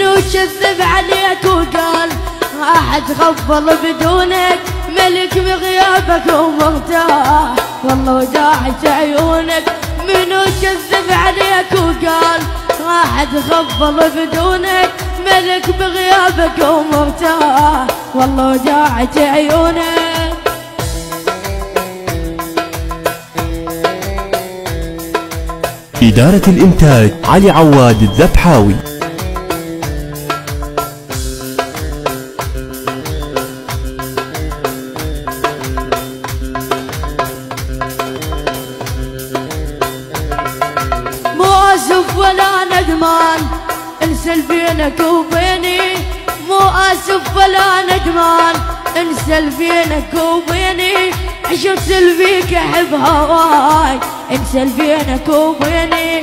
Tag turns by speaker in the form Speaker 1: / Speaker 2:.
Speaker 1: كذب عليك وقال احد غفل بدونك ملك بغيابك ومرتاح. والله وداعت عيونك منو كذب عليك وقال احد غفل بدونك ملك بغيابك ومرتاح. والله وداعت عيونك.
Speaker 2: إدارة الإنتاج علي عواد الذبحاوي.
Speaker 1: اسف ولا ندمان انسى بينك وبيني مو اسف ولا ندمان انسى بينك وبيني عشرت فيك احب هواي انسى بينك وبيني